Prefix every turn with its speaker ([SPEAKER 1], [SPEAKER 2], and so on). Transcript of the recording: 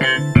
[SPEAKER 1] Bye.